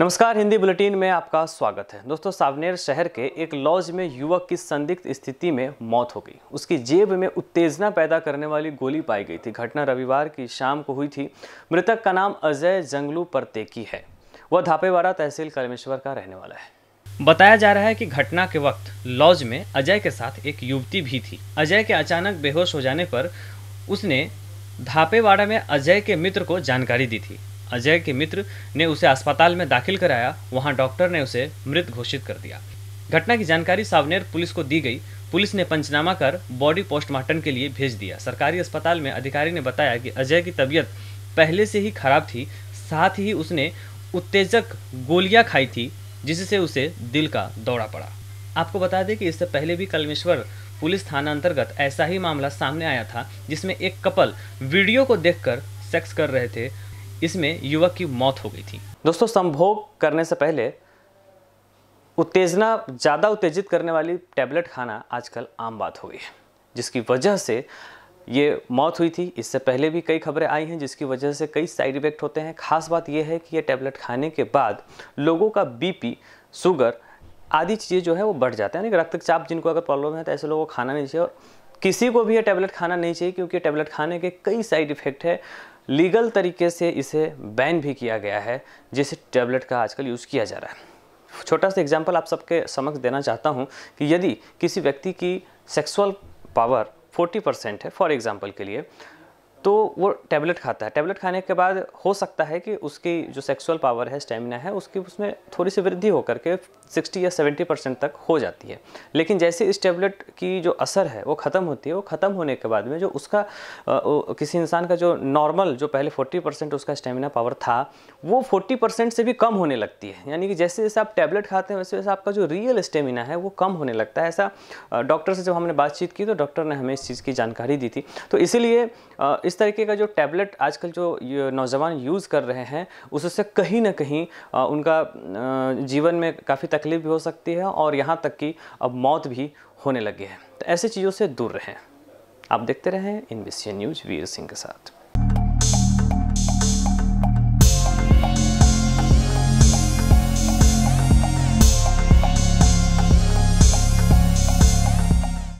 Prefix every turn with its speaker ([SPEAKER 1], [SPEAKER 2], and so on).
[SPEAKER 1] नमस्कार, हिंदी बुलेटिन में आपका स्वागत है। दोस्तों, सावनेर शहर के एक लॉज में युवक की संदिग्ध स्थिति में मौत हो गई। उसकी जेब में उत्तेजना पैदा करने वाली गोली पाई गई थी। घटना रविवार की शाम को हुई थी। मृतक का नाम अजय जंगलू परतेकी है। वह धापेवाड़ा तहसील कलमेश्वर का रहने वाला है। बताया जा रहा है कि घटना के वक्त लॉज में अजय के साथ एक युवती भी थी। अजय के अचानक बेहोश हो जाने पर उसने धापेवाड़ा में अजय के मित्र को जानकारी दी थी। अजय के मित्र ने उसे अस्पताल में दाखिल कराया, वहाँ डॉक्टर ने उसे मृत घोषित कर दिया। घटना की जानकारी सावनेर पुलिस को दी गई। पुलिस ने पंचनामा कर बॉडी पोस्टमार्टम के लिए भेज दिया। सरकारी अस्पताल में अधिकारी ने बताया कि अजय की तबीयत पहले से ही खराब थी, साथ ही उसने उत्तेजक गोलियाँ खाई थी, जिससे उसे दिल का दौरा पड़ा। आपको बता दें कि इससे पहले भी कलमेश्वर पुलिस थाना अंतर्गत ऐसा ही मामला सामने आया था, जिसमें एक कपल वीडियो को देखकर सेक्स कर रहे थे इसमें युवक की मौत हो गई थी। दोस्तों, संभोग करने से पहले उत्तेजना, ज़्यादा उत्तेजित करने वाली टैबलेट खाना आजकल आम बात हो गई है, जिसकी वजह से ये मौत हुई थी। इससे पहले भी कई खबरें आई हैं, जिसकी वजह से कई साइड इफ़ेक्ट होते हैं। खास बात यह है कि ये टैबलेट खाने के बाद लोगों का बीपी, शुगर आदि चीज़ें जो है वो बढ़ जाते हैं। यानी रक्तचाप जिनको अगर प्रॉब्लम है तो ऐसे लोगों को खाना नहीं चाहिए। और किसी को भी ये टैबलेट खाना नहीं चाहिए, क्योंकि टैबलेट खाने के कई साइड इफ़ेक्ट है। लीगल तरीके से इसे बैन भी किया गया है, जिस टैबलेट का आजकल यूज़ किया जा रहा है। छोटा सा एग्ज़ाम्पल आप सबके समक्ष देना चाहता हूँ कि यदि किसी व्यक्ति की सेक्सुअल पावर 40 परसेंट है, फॉर एग्ज़ाम्पल के लिए तो वो टैबलेट खाता है। टैबलेट खाने के बाद हो सकता है कि उसकी जो सेक्सुअल पावर है स्टेमिना है उसकी उसमें थोड़ी सी वृद्धि होकर के 60 या 70 परसेंट तक हो जाती है। लेकिन जैसे इस टैबलेट की जो असर है वो ख़त्म होती है वो ख़त्म होने के बाद में जो उसका आ, किसी इंसान का जो नॉर्मल जो पहले 40 परसेंट उसका स्टेमिना पावर था वो 40 परसेंट से भी कम होने लगती है। यानी कि जैसे जैसे आप टैबलेट खाते हैं वैसे वैसे आपका जो रियल स्टेमिना है वो कम होने लगता है। ऐसा डॉक्टर से जब हमने बातचीत की तो डॉक्टर ने हमें इस चीज़ की जानकारी दी थी। तो इसीलिए इस तरीके का जो टैबलेट आजकल जो नौजवान यूज़ कर रहे हैं उससे कहीं ना कहीं उनका जीवन में काफ़ी तकलीफ़ भी हो सकती है और यहाँ तक कि अब मौत भी होने लगी है। तो ऐसी चीज़ों से दूर रहें। आप देखते रहें इन न्यूज़ वीर सिंह के साथ।